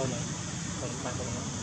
都能都能买都能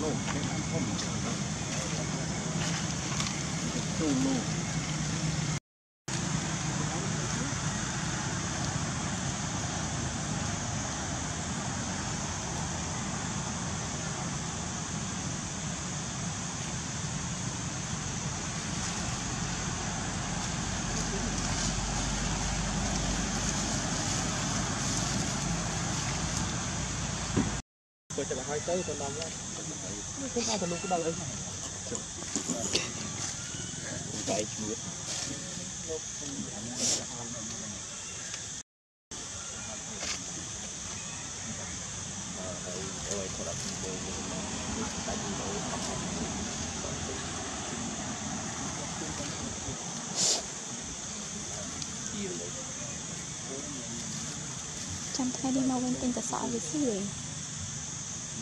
漏，你看透明的，都漏。 ទៅហើយទៅទៅដល់ហើយខ្ញុំអាចទៅលុបក្តៅអីតែឈ្មោះលុបពីអានេះចាំថ្ងៃនេះមកវិញទិញកសក់វាស៊ី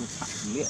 你看你